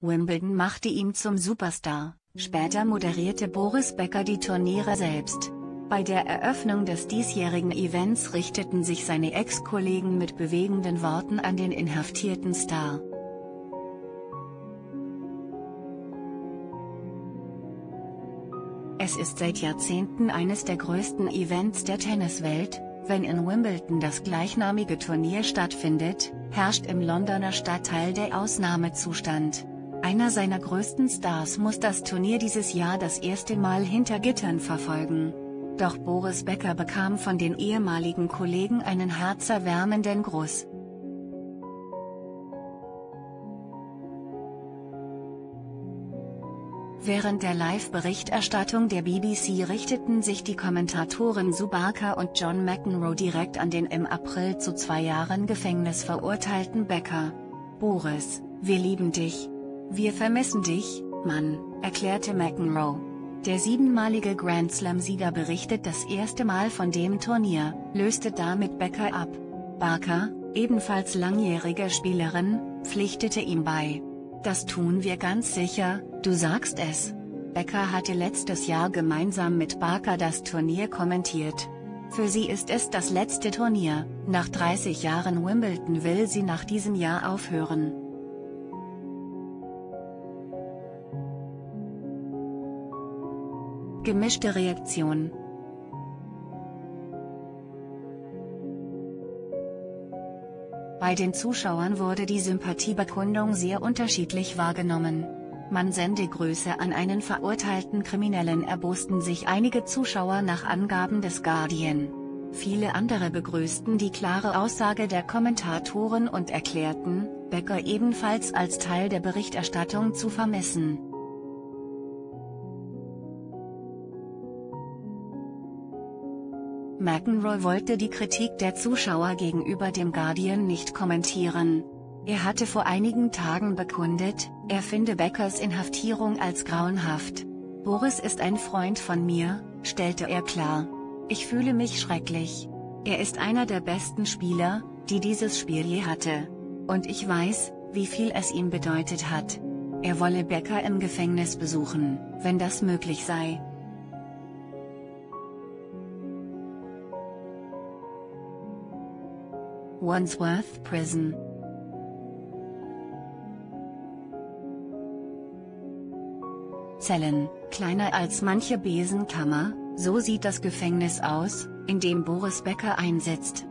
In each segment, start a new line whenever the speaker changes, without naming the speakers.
Wimbledon machte ihn zum Superstar, später moderierte Boris Becker die Turniere selbst. Bei der Eröffnung des diesjährigen Events richteten sich seine Ex-Kollegen mit bewegenden Worten an den inhaftierten Star. Es ist seit Jahrzehnten eines der größten Events der Tenniswelt, wenn in Wimbledon das gleichnamige Turnier stattfindet, herrscht im Londoner Stadtteil der Ausnahmezustand. Einer seiner größten Stars muss das Turnier dieses Jahr das erste Mal hinter Gittern verfolgen. Doch Boris Becker bekam von den ehemaligen Kollegen einen herzerwärmenden Gruß. Während der Live-Berichterstattung der BBC richteten sich die Kommentatoren Subaka und John McEnroe direkt an den im April zu zwei Jahren Gefängnis verurteilten Becker. Boris, wir lieben dich, wir vermissen dich, Mann, erklärte McEnroe. Der siebenmalige Grand Slam-Sieger berichtet das erste Mal von dem Turnier, löste damit Becker ab. Barker, ebenfalls langjährige Spielerin, pflichtete ihm bei. Das tun wir ganz sicher, du sagst es. Becker hatte letztes Jahr gemeinsam mit Barker das Turnier kommentiert. Für sie ist es das letzte Turnier, nach 30 Jahren Wimbledon will sie nach diesem Jahr aufhören. Gemischte Reaktion Bei den Zuschauern wurde die Sympathiebekundung sehr unterschiedlich wahrgenommen. Man sende Grüße an einen verurteilten Kriminellen erbosten sich einige Zuschauer nach Angaben des Guardian. Viele andere begrüßten die klare Aussage der Kommentatoren und erklärten, Becker ebenfalls als Teil der Berichterstattung zu vermissen. McEnroe wollte die Kritik der Zuschauer gegenüber dem Guardian nicht kommentieren. Er hatte vor einigen Tagen bekundet, er finde Beckers Inhaftierung als grauenhaft. Boris ist ein Freund von mir, stellte er klar. Ich fühle mich schrecklich. Er ist einer der besten Spieler, die dieses Spiel je hatte. Und ich weiß, wie viel es ihm bedeutet hat. Er wolle Becker im Gefängnis besuchen, wenn das möglich sei. Wandsworth Prison Zellen, kleiner als manche Besenkammer, so sieht das Gefängnis aus, in dem Boris Becker einsetzt.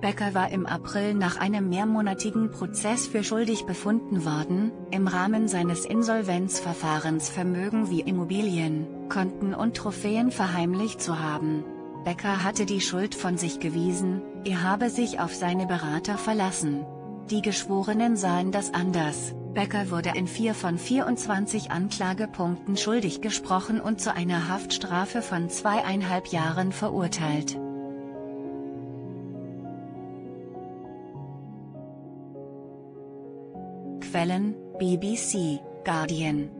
Becker war im April nach einem mehrmonatigen Prozess für schuldig befunden worden, im Rahmen seines Insolvenzverfahrens Vermögen wie Immobilien, Konten und Trophäen verheimlicht zu haben. Becker hatte die Schuld von sich gewiesen, er habe sich auf seine Berater verlassen. Die Geschworenen sahen das anders. Becker wurde in vier von 24 Anklagepunkten schuldig gesprochen und zu einer Haftstrafe von zweieinhalb Jahren verurteilt. Quellen, BBC, Guardian